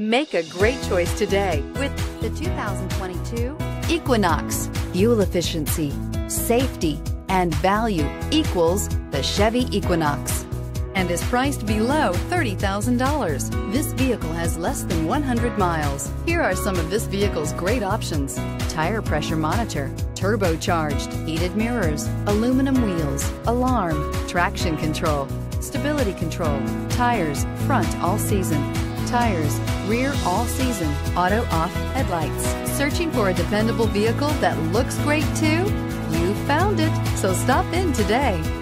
Make a great choice today with the 2022 Equinox. Fuel efficiency, safety, and value equals the Chevy Equinox and is priced below $30,000. This vehicle has less than 100 miles. Here are some of this vehicle's great options. Tire pressure monitor, turbocharged, heated mirrors, aluminum wheels, alarm, traction control, stability control, tires, front all season, tires, rear all season, auto off headlights. Searching for a dependable vehicle that looks great too? You found it, so stop in today.